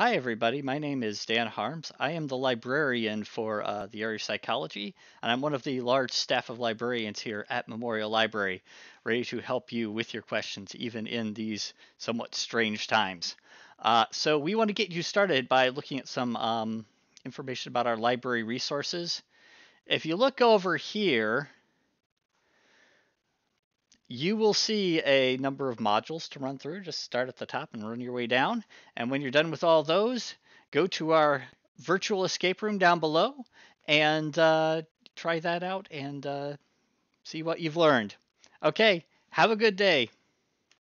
Hi, everybody. My name is Dan Harms. I am the librarian for uh, the area of psychology, and I'm one of the large staff of librarians here at Memorial Library, ready to help you with your questions, even in these somewhat strange times. Uh, so, we want to get you started by looking at some um, information about our library resources. If you look over here, you will see a number of modules to run through. Just start at the top and run your way down. And when you're done with all those, go to our virtual escape room down below and uh, try that out and uh, see what you've learned. Okay, have a good day.